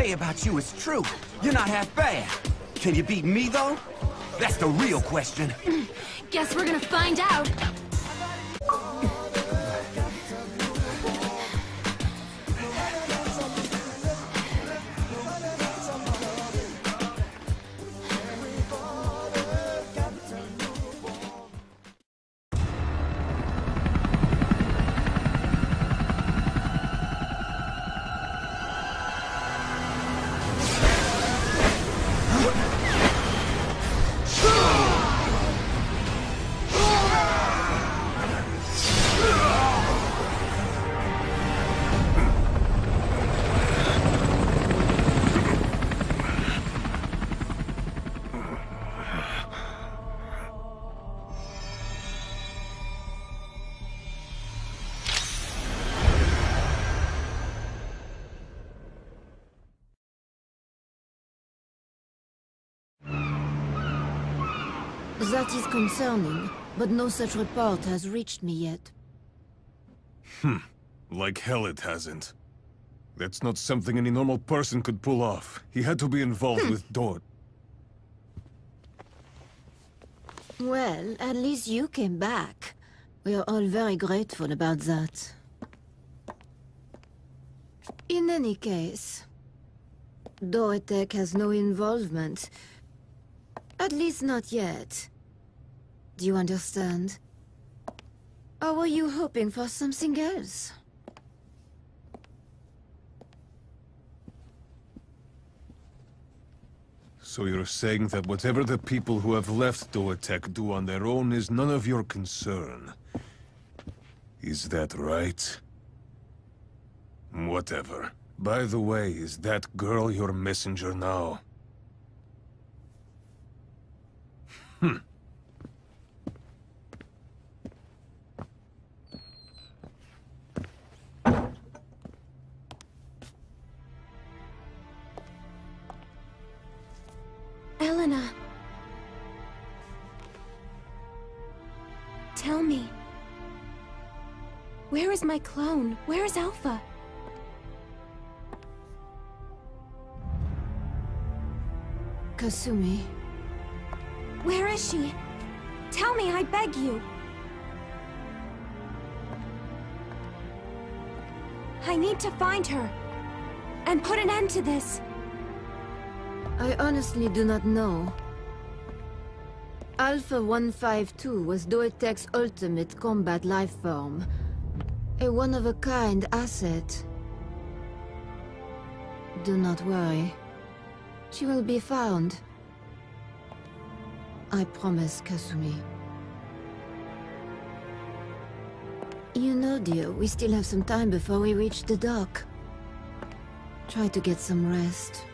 say about you is true. You're not half bad. Can you beat me, though? That's the real question. Guess we're gonna find out. That is concerning, but no such report has reached me yet. Hmm. Like hell it hasn't. That's not something any normal person could pull off. He had to be involved with Dort. Well, at least you came back. We are all very grateful about that. In any case, DOATEC has no involvement. At least not yet. Do you understand? Or were you hoping for something else? So you're saying that whatever the people who have left DOATEC do on their own is none of your concern. Is that right? Whatever. By the way, is that girl your messenger now? Elena. Hmm. Where is my clone? Where is Alpha? Kasumi, Where is she? Tell me, I beg you. I need to find her. And put an end to this. I honestly do not know. Alpha 152 was DOATEC's ultimate combat life form. A one-of-a-kind asset. Do not worry. She will be found. I promise, Kasumi. You know, dear, we still have some time before we reach the dock. Try to get some rest.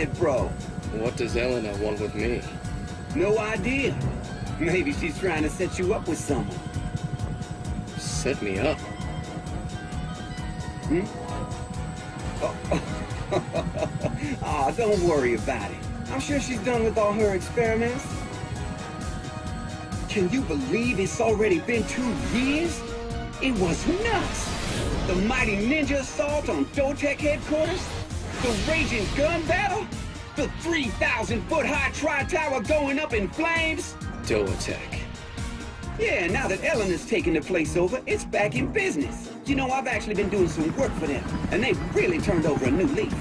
It, bro? What does Elena want with me? No idea. Maybe she's trying to set you up with someone. Set me up. Hmm? Aw, ah, don't worry about it. I'm sure she's done with all her experiments. Can you believe it's already been two years? It was nuts. The mighty ninja assault on DOATEC headquarters, the raging gun battle, the 3,000 foot high tri-tower going up in flames. DOATEC. Yeah, now that Ellen Eleanor's taken the place over, it's back in business. You know, I've actually been doing some work for them, and they've really turned over a new leaf.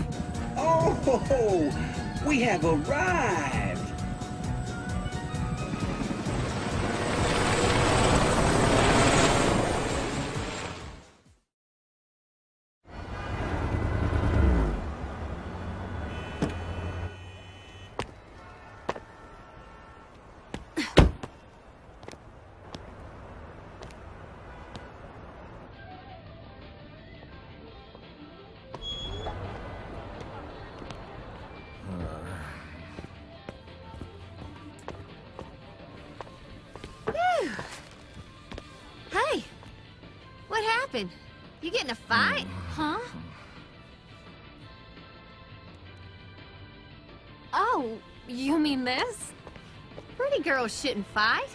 Oh, ho, ho, we have arrived. Fight? Huh? Oh, you mean this? Pretty girls shouldn't fight.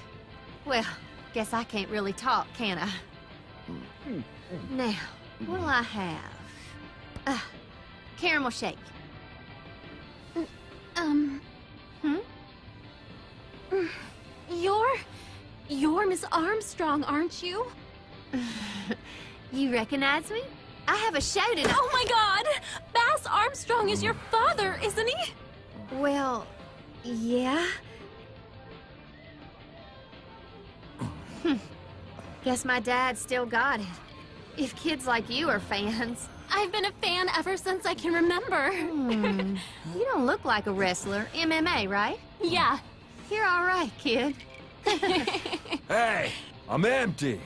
Well, guess I can't really talk, can I? Now, what'll I have? Uh, caramel shake. Um, Hmm? you're... You're Miss Armstrong, aren't you? You recognize me? I have a show tonight. Oh my god! Bass Armstrong is your father, isn't he? Well, yeah. Hmm. Guess my dad still got it. If kids like you are fans. I've been a fan ever since I can remember. Hmm. You don't look like a wrestler. MMA, right? yeah. You're all right, kid. Hey, I'm empty.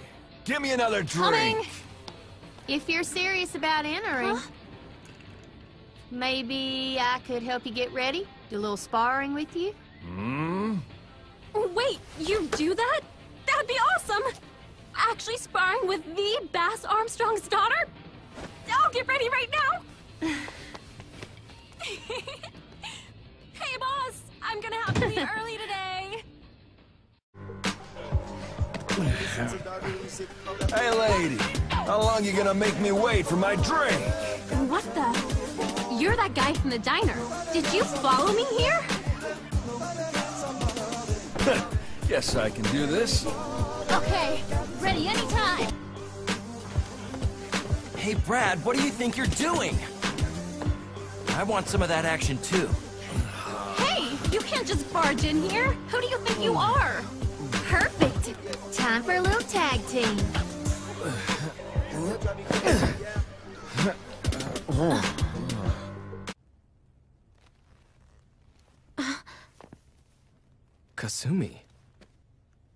Give me another drink. Coming! If you're serious about entering, Huh? maybe I could help you get ready? Do a little sparring with you? Hmm? Wait, you do that? That'd be awesome! Actually sparring with the Bass Armstrong's daughter? I'll get ready right now! hey, boss! I'm gonna have to leave early today! Hey, lady. How long you gonna make me wait for my drink? What the? You're that guy from the diner. Did you follow me here? Guess I can do this. Okay, ready anytime. Hey, Brad, what do you think you're doing? I want some of that action too. Hey, you can't just barge in here. Who do you think you are? Perfect. Time for a little tag team. Kasumi.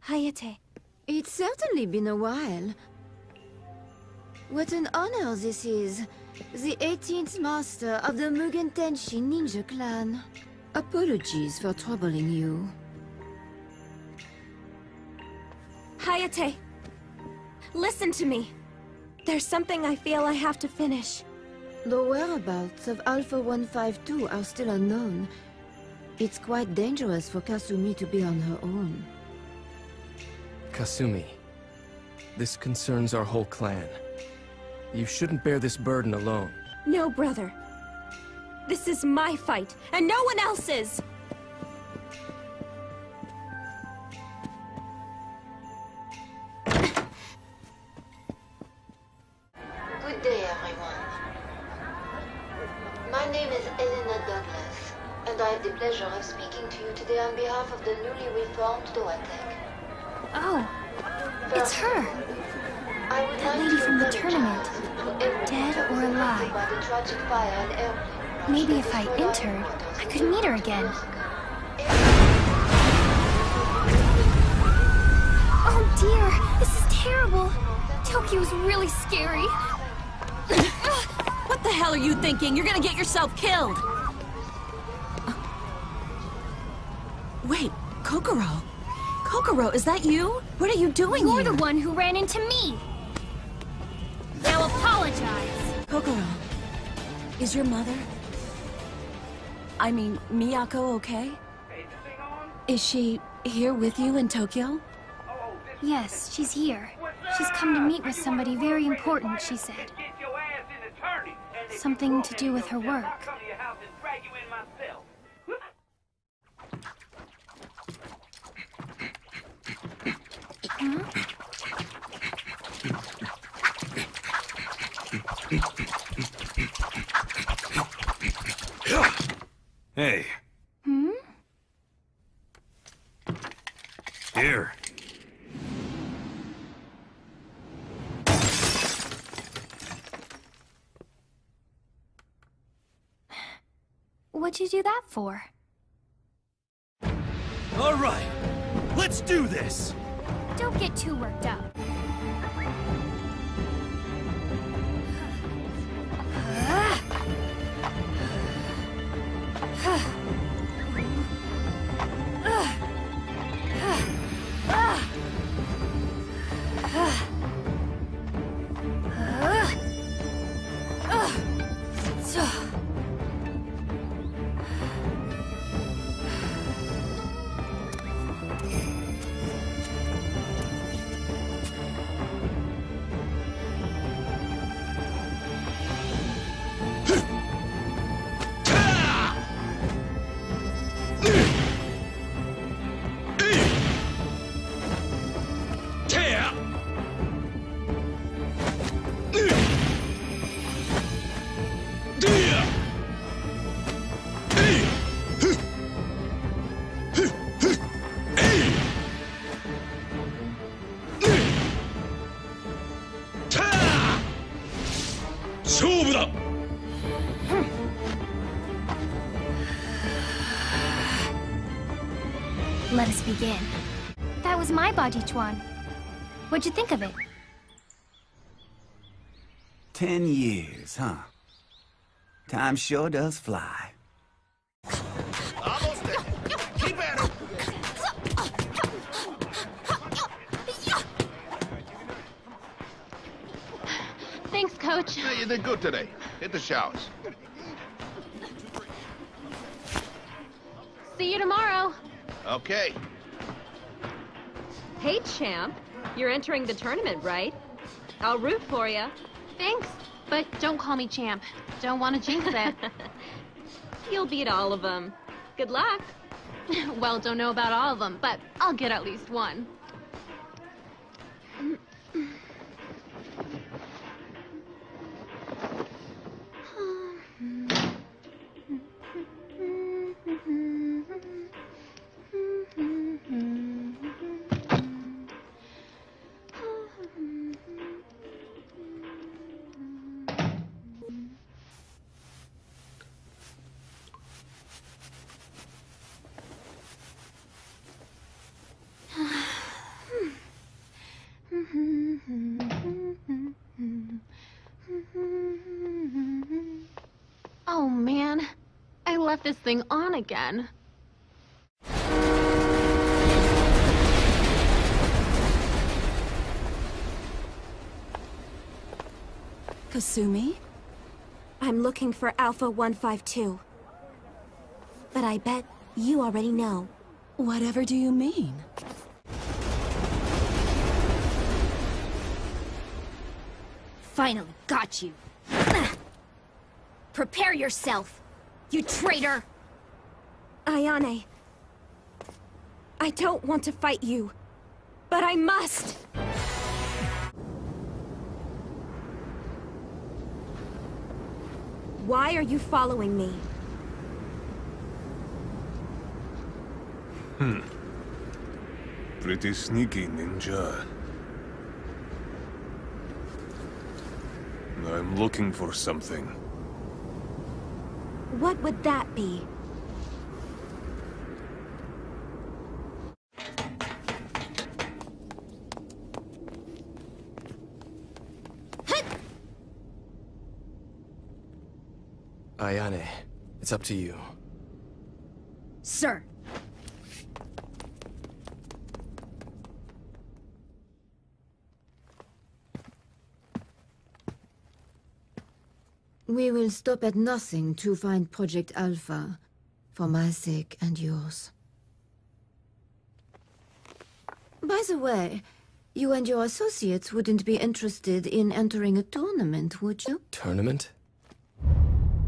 Hayate. It's certainly been a while. What an honor this is. The 18th master of the Mugen Tenshi ninja clan. Apologies for troubling you. Hayate. Listen to me. There's something I feel I have to finish. The whereabouts of Alpha 152 are still unknown. It's quite dangerous for Kasumi to be on her own. Kasumi. This concerns our whole clan. You shouldn't bear this burden alone. No, brother. This is my fight, and no one else's! Yourself killed. Uh, wait, Kokoro. Kokoro, is that you? What are you doing You're here? the one who ran into me. Now apologize. Kokoro, is your mother? I mean, Miyako okay? Is she here with you in Tokyo? Yes, she's here. She's come to meet with somebody very important, she said. Something to do with her work. Hey. Hmm? Here. What'd you do that for? All right, let's do this. Don't get too worked up. Let begin. That was my body, Chuan. What'd you think of it? Ten years, huh? Time sure does fly. Almost there. Keep at it. Thanks, Coach. Yeah, you did good today. Hit the showers. See you tomorrow. Okay. Hey, champ. You're entering the tournament, right? I'll root for you. Thanks, but don't call me champ. Don't want to jinx it. You'll beat all of them. Good luck. well, don't know about all of them, but I'll get at least one. This thing on again. Kasumi? I'm looking for Alpha 152. But I bet you already know. Whatever do you mean? Finally got you. Prepare yourself, you traitor! Ayane. I don't want to fight you, but I must! Why are you following me? Hmm. Pretty sneaky, ninja. I'm looking for something. What would that be? Ayane, it's up to you. Sir. We will stop at nothing to find Project Alpha, for my sake and yours. By the way, you and your associates wouldn't be interested in entering a tournament, would you? Tournament?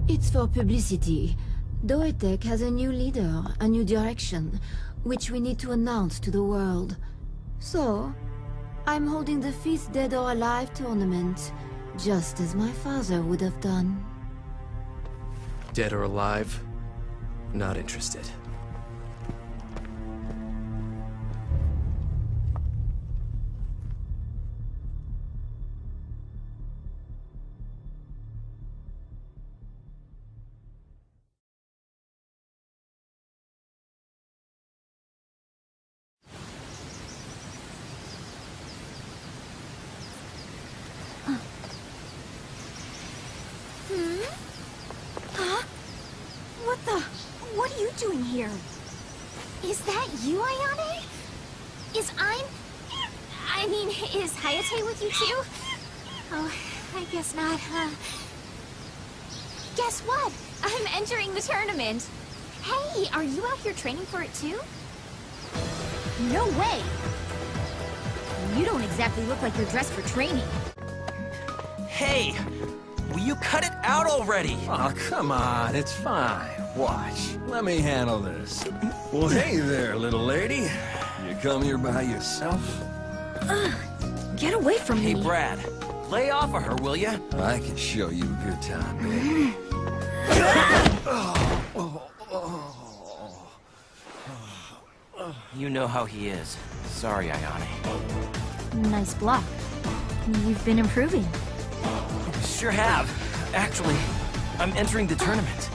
It's for publicity. DOATEC has a new leader, a new direction, which we need to announce to the world. So, I'm holding the fifth Dead or Alive tournament, just as my father would have done. Dead or alive? Not interested. Doing here? Is that you, Ayane? Is I'm... I mean, is Hayate with you too? Oh, I guess not, huh? Guess what? I'm entering the tournament. Hey, are you out here training for it too? No way! You don't exactly look like you're dressed for training. Hey! Will you cut it out already? Oh, come on, it's fine. Watch. Let me handle this. Well, hey there, little lady. You come here by yourself? Ugh, get away from Hey, me. Brad. Lay off of her, will ya? I can show you a good time, baby. You know how he is. Sorry, Ayane. Nice block. You've been improving. Sure have. Actually, I'm entering the tournament.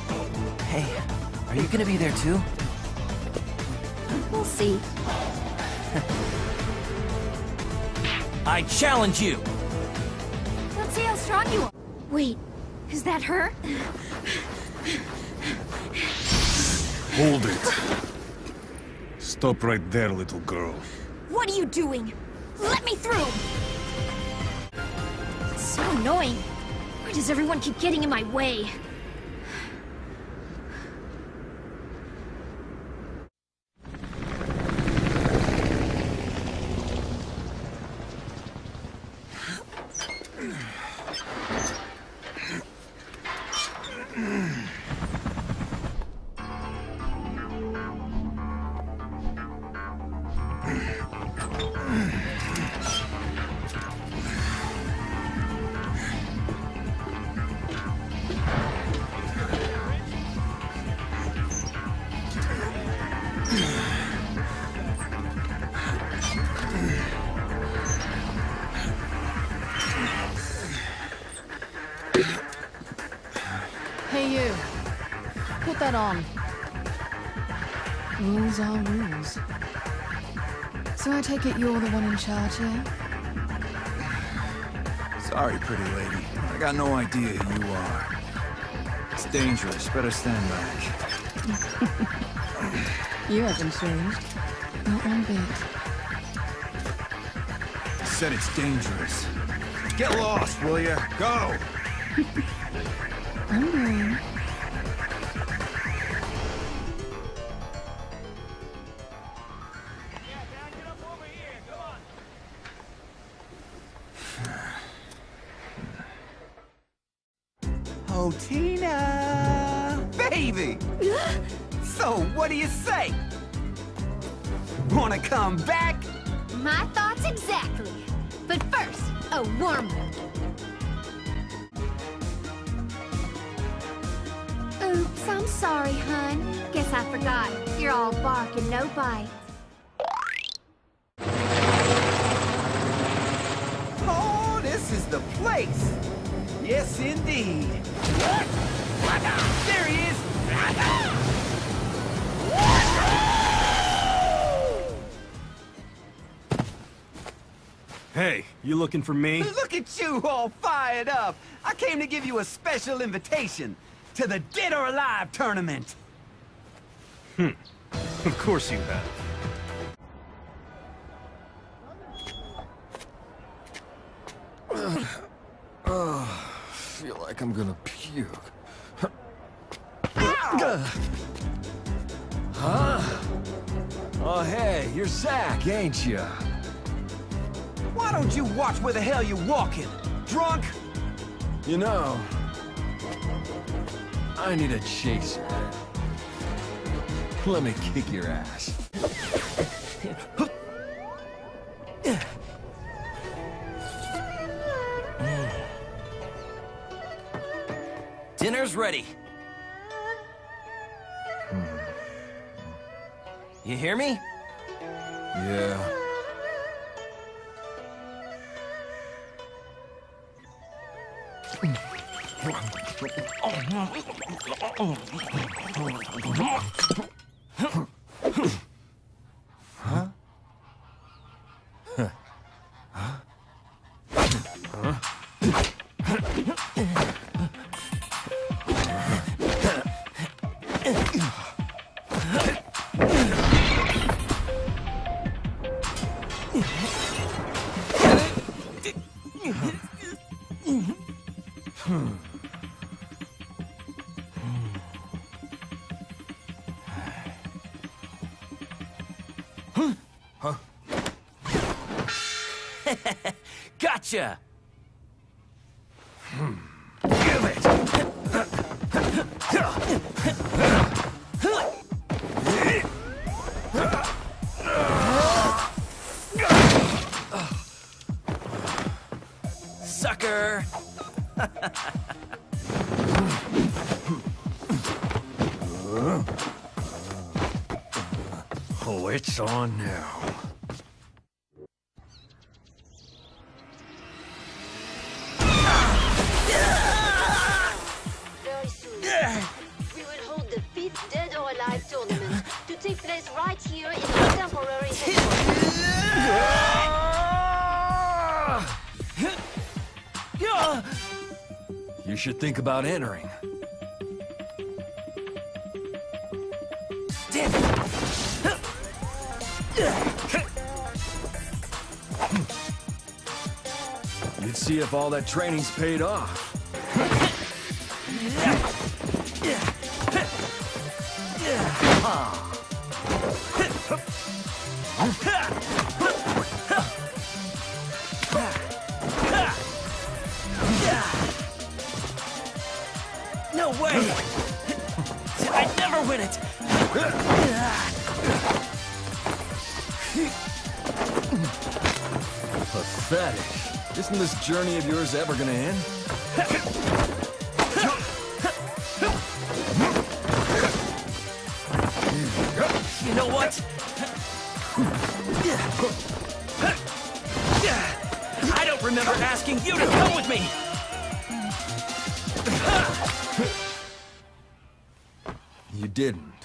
Hey, are you gonna be there too? We'll see. I challenge you. Let's see how strong you are. Wait, is that her? Hold it. Stop right there, little girl. What are you doing? Let me through! It's so annoying. Why does everyone keep getting in my way? On. Rules are rules. So I take it you're the one in charge here? Sorry, pretty lady. I got no idea who you are. It's dangerous. Better stand back. You haven't changed. Not one bit. I said it's dangerous. Get lost, will ya? Go! I'm doing. All bark no bite. Oh, this is the place! Yes, indeed. There he is! Hey, you looking for me? Look at you all fired up! I came to give you a special invitation to the Dead or Alive tournament. Hmm. Of course you have. Oh, feel like I'm gonna puke. Huh? Oh, hey, you're Zack, ain't ya? Why don't you watch where the hell you're walking? Drunk? You know, I need a chaser. Let me kick your ass. Dinner's ready. You hear me? Yeah. Oh, Huh? on now. Very soon, we will hold the Dead or Alive tournament to take place right here in our temporary headquarters. You should think about entering. See if all that training's paid off. No way! I'd never win it! Pathetic. Isn't this journey of yours ever gonna end? You know what? I don't remember asking you to come with me! You didn't.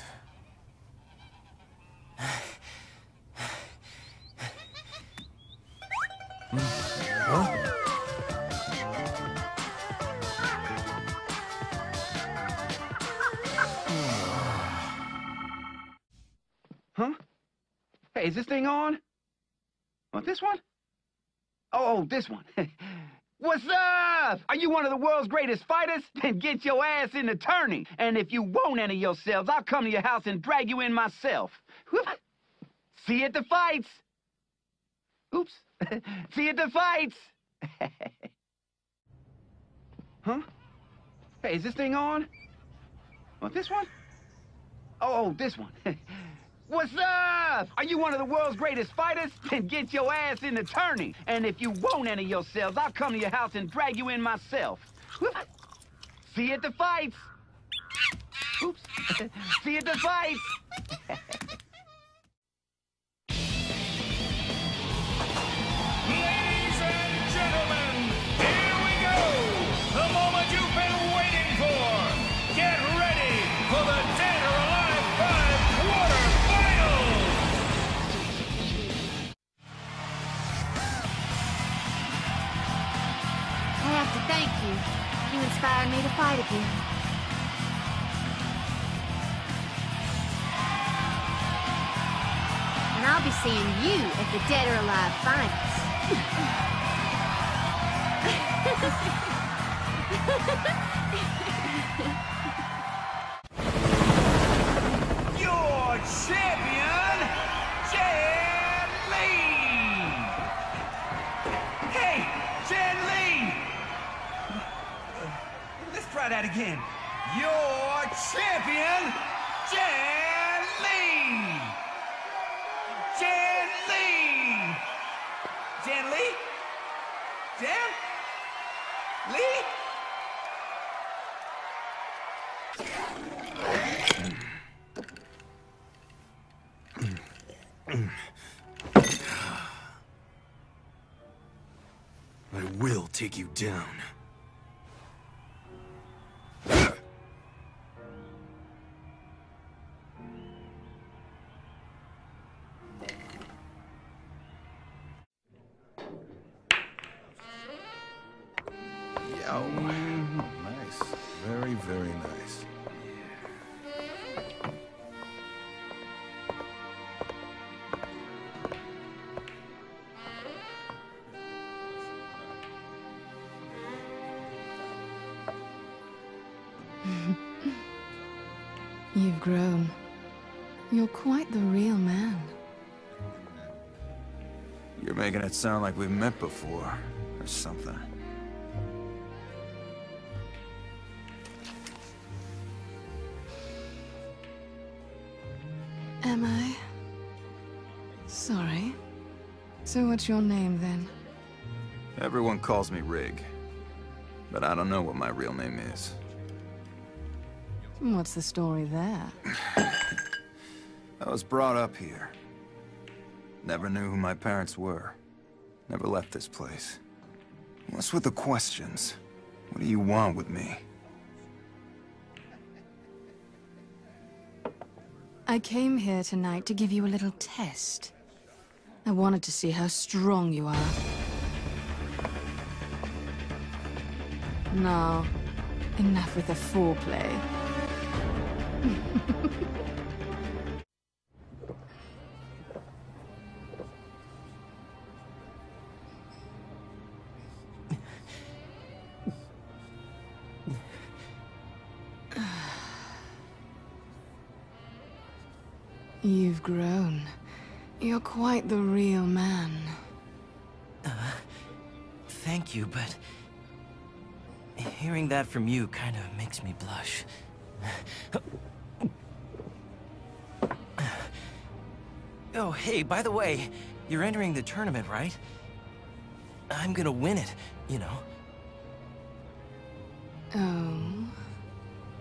This one. What's up? Are you one of the world's greatest fighters? Then get your ass in the tourney. And if you won't enter yourselves, I'll come to your house and drag you in myself. See you at the fights. Oops. See you at the fights. huh? Hey, is this thing on? Oh, this one? Oh, oh, this one. What's up? Are you one of the world's greatest fighters? Then get your ass in the tourney. And if you won't enter yourselves, I'll come to your house and drag you in myself. See you at the fights. Oops. See you at the fights. Inspired me to fight again. And I'll be seeing you at the Dead or Alive finals. grown. You're quite the real man. You're making it sound like we've met before, or something. Am I? Sorry. So what's your name then? Everyone calls me Rig. But I don't know what my real name is. Hmm, what's the story there? I was brought up here. Never knew who my parents were. Never left this place. What's with the questions? What do you want with me? I came here tonight to give you a little test. I wanted to see how strong you are. Now, Enough with the foreplay. You've grown. You're quite the real man. Uh, thank you, but... Hearing that from you kind of makes me blush. Oh, hey, by the way, you're entering the tournament, right? I'm gonna win it, you know. Oh.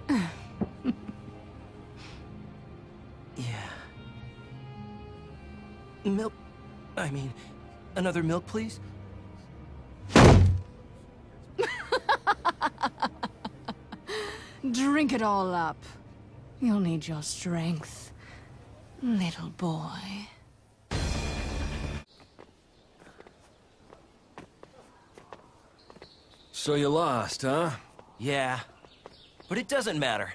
Yeah. Milk... I mean, another milk, please? Drink it all up. You'll need your strength, little boy. So you lost, huh? Yeah. But it doesn't matter.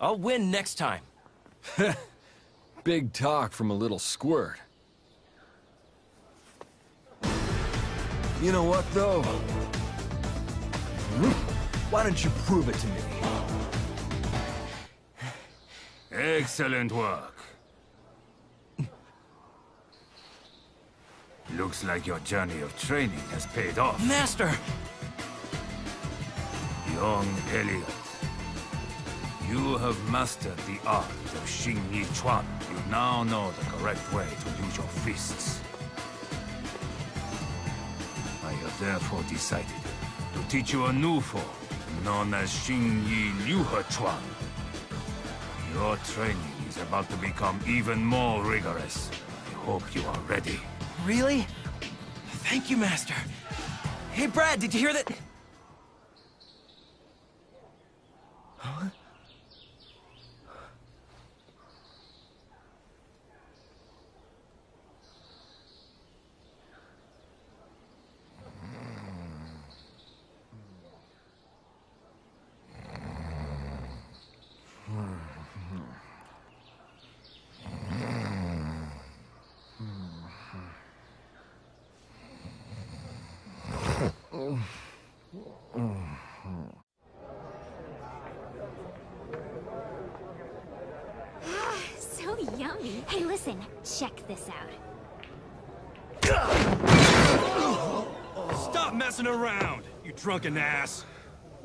I'll win next time. Big talk from a little squirt. You know what, though? Why don't you prove it to me? Excellent work. Looks like your journey of training has paid off. Master! Young Eliot, you have mastered the art of Xing Yi Chuan. You now know the correct way to use your fists. I have therefore decided to teach you a new form, known as Xing Yi Liu He Chuan. Your training is about to become even more rigorous. I hope you are ready. Really? Thank you, Master. Hey, Brad, did you hear that? Huh? so yummy. Hey, listen, check this out. Stop messing around, you drunken ass!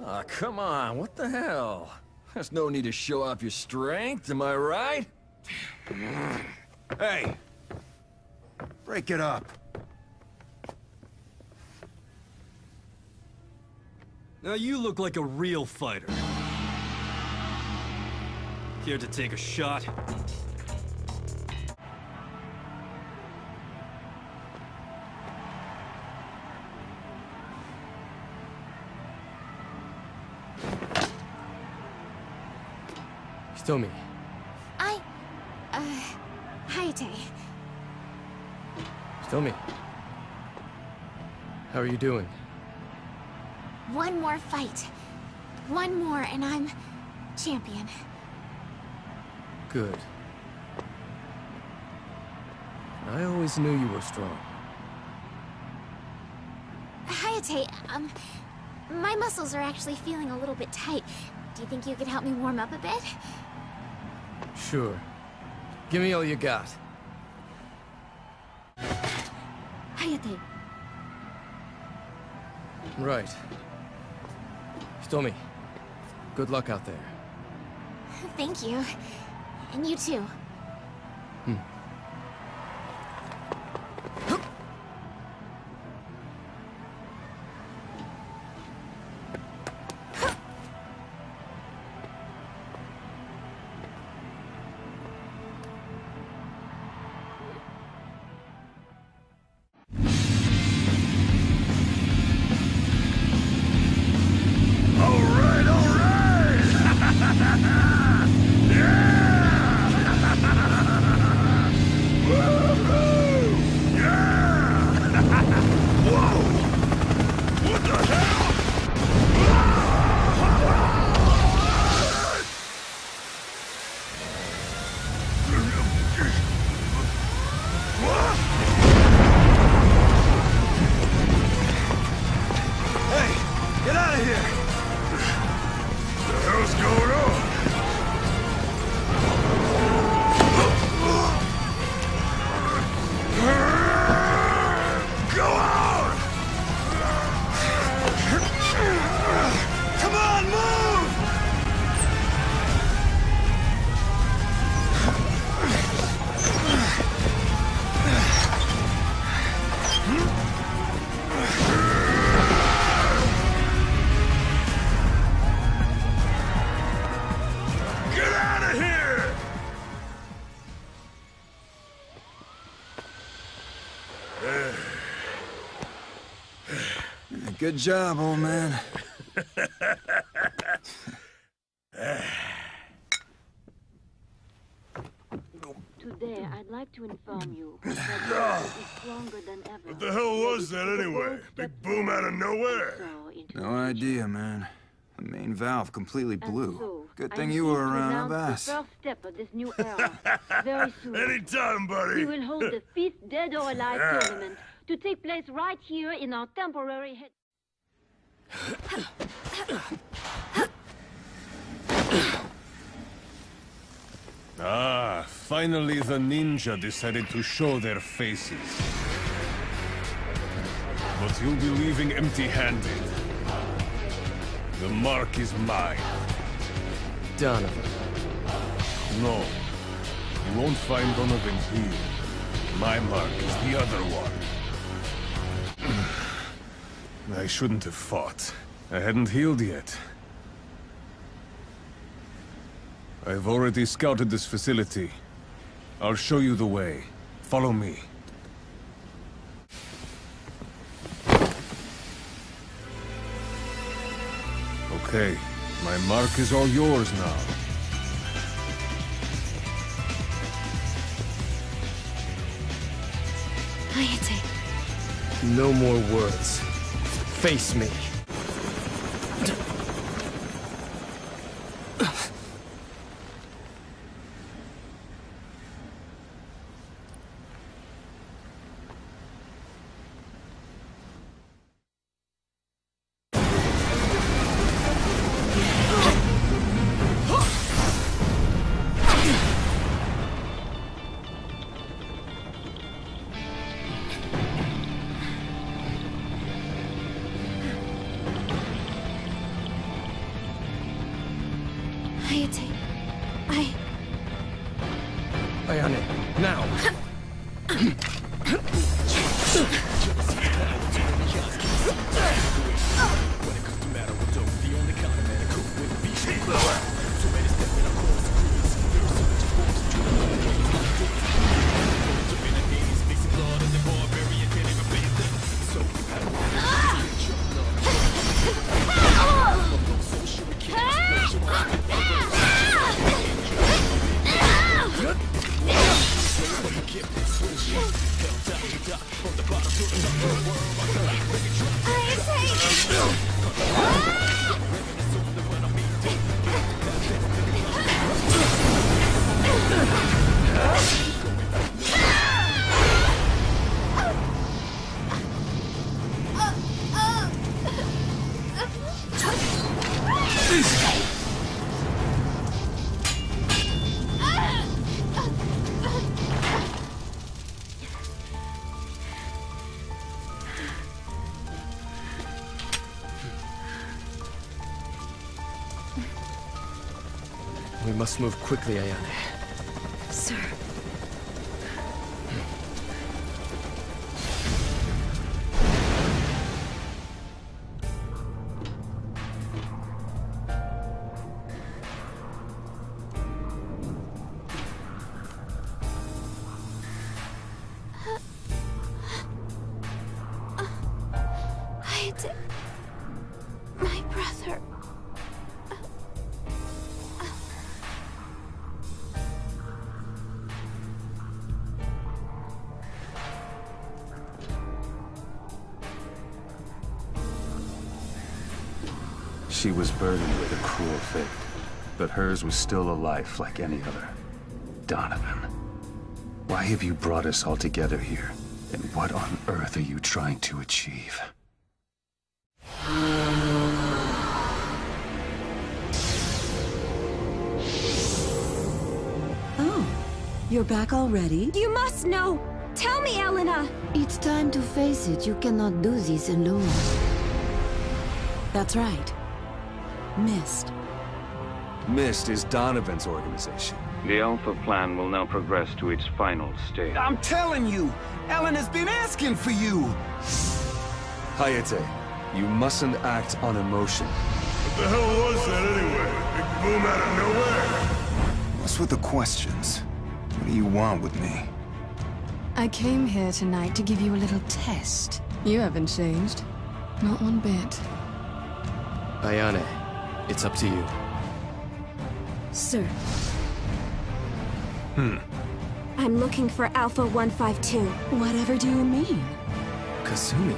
Aw, come on, what the hell? There's no need to show off your strength, am I right? Hey! Break it up. Now you look like a real fighter. Care to take a shot? Hitomi, I... Uh... Hayate. Hitomi. How are you doing? One more fight. One more and I'm... champion. Good. I always knew you were strong. Hayate, um... My muscles are actually feeling a little bit tight. Do you think you could help me warm up a bit? Sure. Give me all you got. Hayate. Right. Hitomi, good luck out there. Thank you. And you too. Good job, old man. Today, I'd like to inform you that Jacob is stronger than ever. What the hell was that anyway? Big boom out of nowhere? No idea, man. The main valve completely blew. So, Good I'm thing you were around, announce Bass. The first step of this new era. Very soon. Anytime, buddy. We will hold the fifth Dead or Alive Yeah. tournament to take place right here in our temporary head. Ah, finally the ninja decided to show their faces. But you'll be leaving empty-handed. The mark is mine. Donovan. No. You won't find Donovan here. My mark is the other one. I shouldn't have fought. I hadn't healed yet. I've already scouted this facility. I'll show you the way. Follow me. Okay, my mark is all yours now. Hayate. No more words. Face me. Hayate. I... Ayane, now! move quickly, Ayane. Sir. Hayate. My She was burdened with a cruel fate, but hers was still a life like any other. Donovan, why have you brought us all together here? And what on earth are you trying to achieve? Oh, you're back already? You must know! Tell me, Elena! It's time to face it. You cannot do this alone. That's right. Mist. Mist is Donovan's organization. The Alpha Plan will now progress to its final stage. I'm telling you, Ellen has been asking for you. Hayate, you mustn't act on emotion. What the hell was that anyway? Big boom out of nowhere? What's with the questions? What do you want with me? I came here tonight to give you a little test. You haven't changed. Not one bit. Ayane, it's up to you. Sir, Hmm. I'm looking for Alpha 152. Whatever do you mean? Kasumi.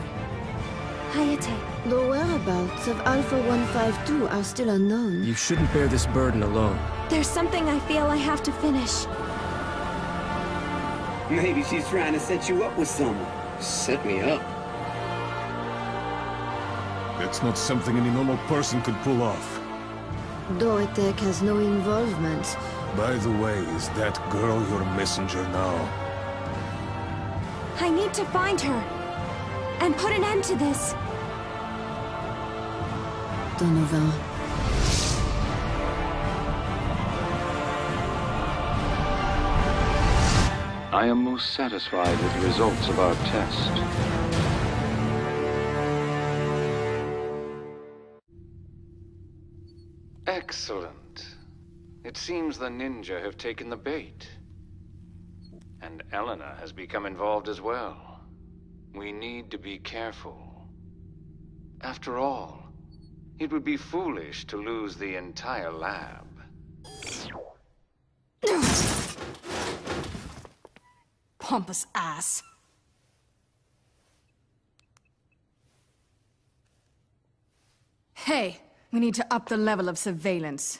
Hayate. The whereabouts of Alpha 152 are still unknown. You shouldn't bear this burden alone. There's something I feel I have to finish. Maybe she's trying to set you up with someone. Set me up. That's not something any normal person could pull off. DOATEC has no involvement. By the way, is that girl your messenger now? I need to find her. And put an end to this. Donovan. I am most satisfied with the results of our test. Seems the ninja have taken the bait. And Elena has become involved as well. We need to be careful. After all, it would be foolish to lose the entire lab. Pompous ass. Hey, we need to up the level of surveillance.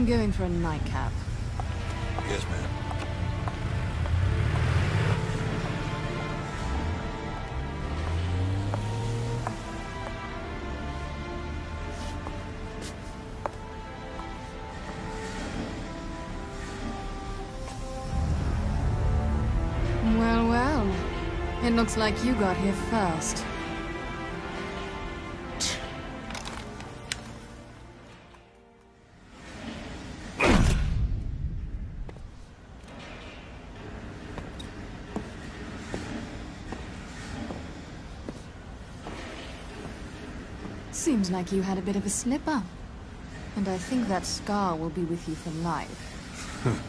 I'm going for a nightcap. Yes, ma'am. Well, well. It looks like you got here first. Like you had a bit of a slip-up. And I think that scar will be with you for life.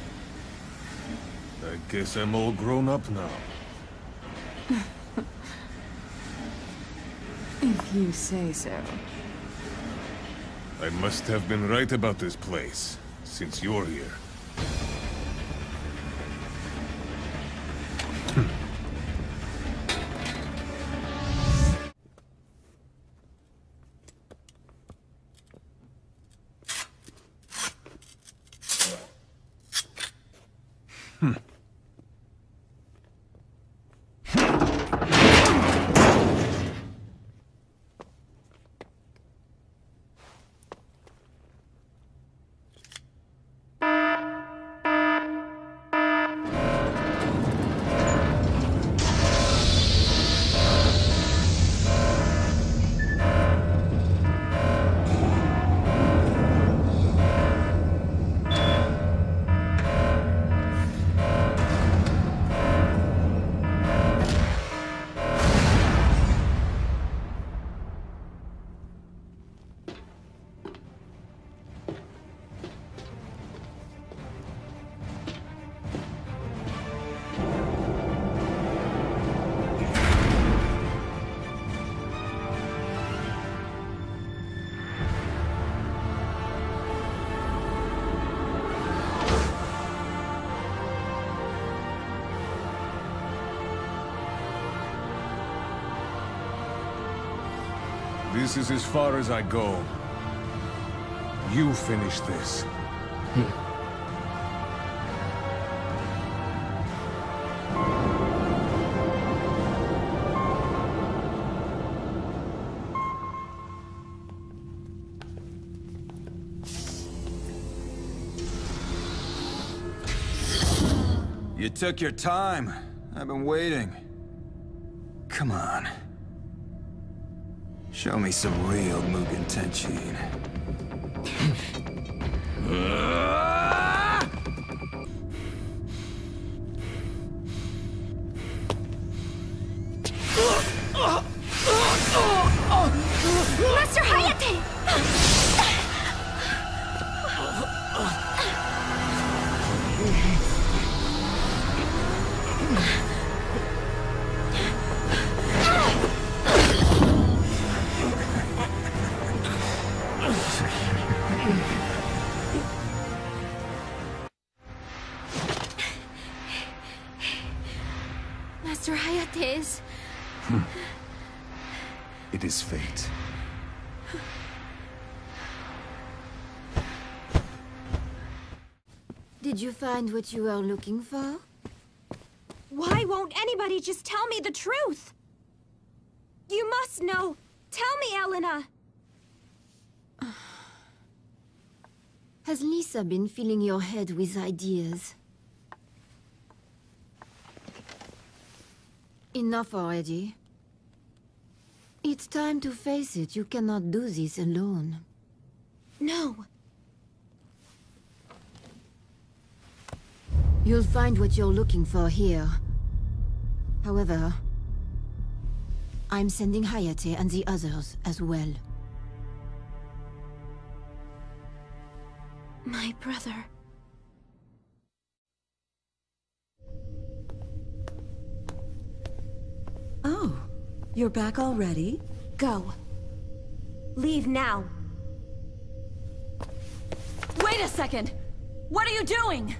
I guess I'm all grown up now. If you say so. I must have been right about this place, since you're here. This is as far as I go. You finish this. You took your time. I've been waiting. Come on. Show me some real Mugen Tenshin. It is fate. Did you find what you were looking for? Why won't anybody just tell me the truth? You must know. Tell me, Elena. Has Lisa been filling your head with ideas? Enough already. It's time to face it. You cannot do this alone. No. You'll find what you're looking for here. However, I'm sending Hayate and the others as well. My brother. Oh, you're back already? Go. Leave now. Wait a second! What are you doing?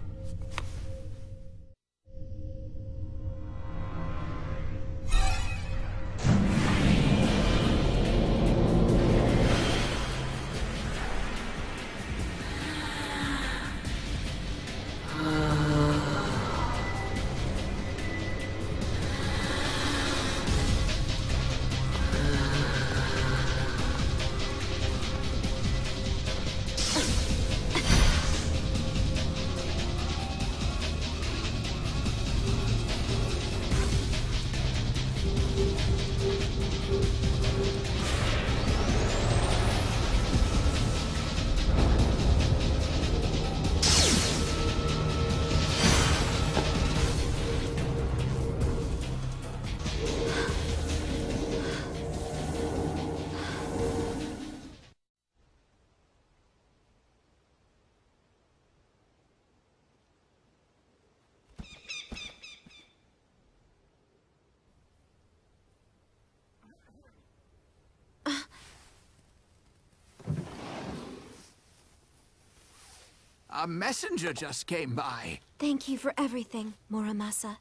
A messenger just came by. Thank you for everything, Muramasa.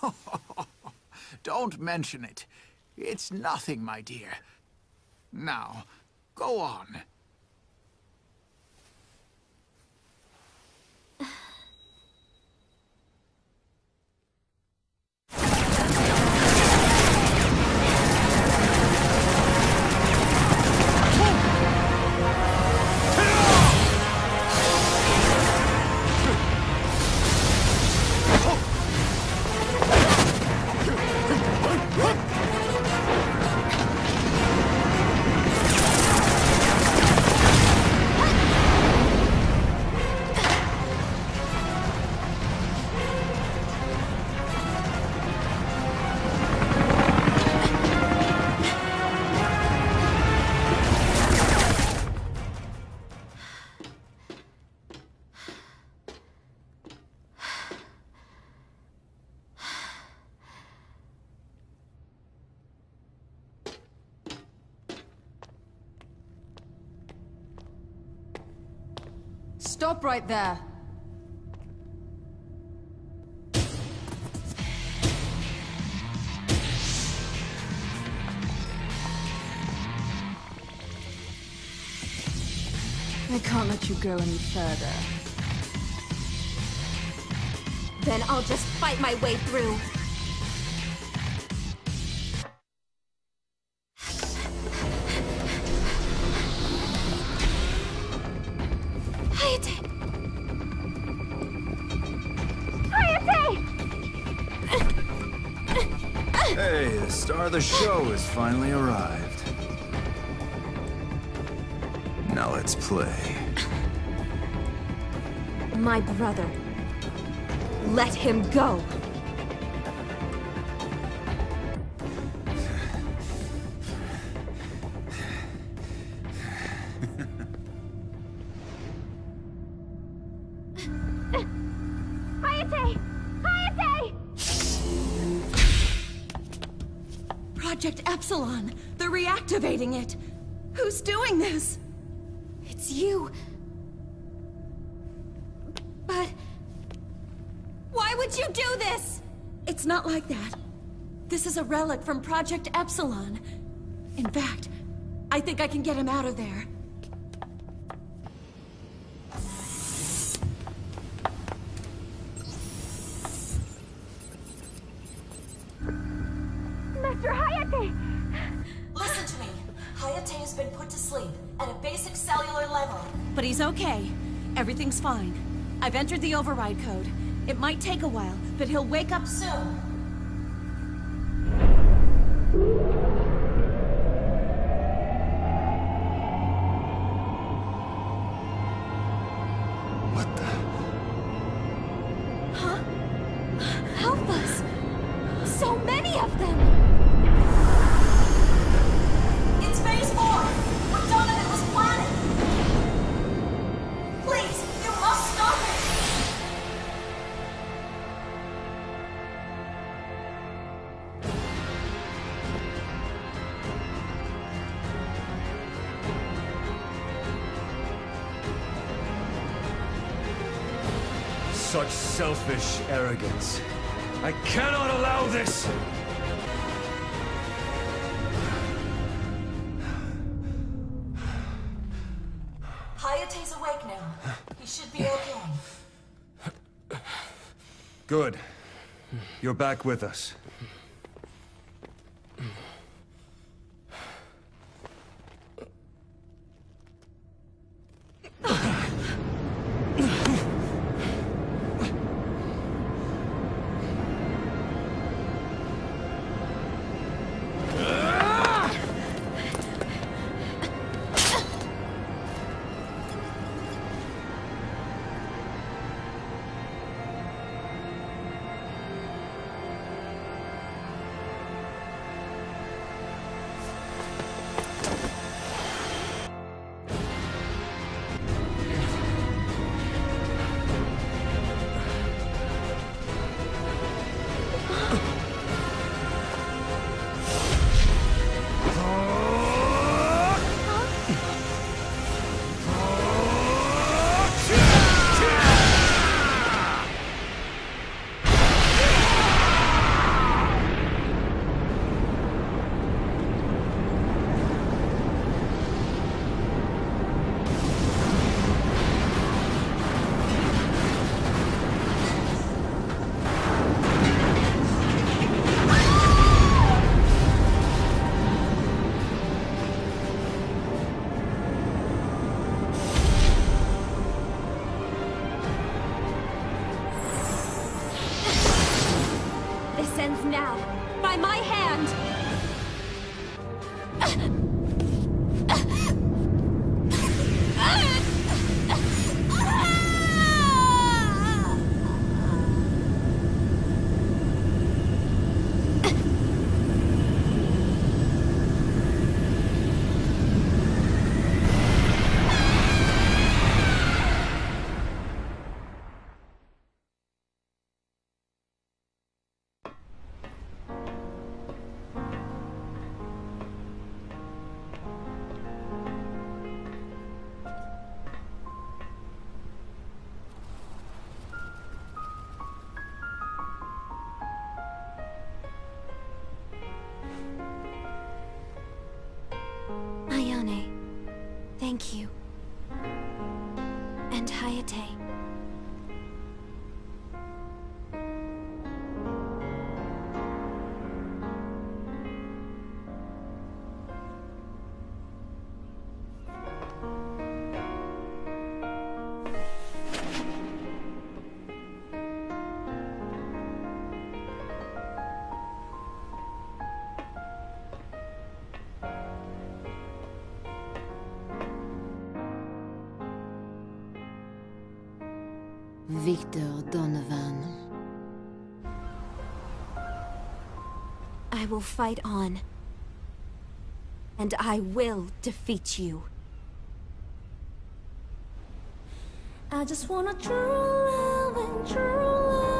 Don't mention it. It's nothing, my dear. Now, go on. Stop right there. I can't let you go any further. Then I'll just fight my way through. the show has finally arrived. Now let's play. My brother. Let him go. It! Who's doing this? It's you. But... Why would you do this? It's not like that. This is a relic from Project Epsilon. In fact, I think I can get him out of there. Put to sleep at a basic cellular level. But he's okay. Everything's fine. I've entered the override code. It might take a while, but he'll wake up soon. Arrogance. I cannot allow this! Hayate's awake now. He should be okay. Good. You're back with us. Thank you. And Hayate. Fight on. And I will defeat you. I just want a true love and true love.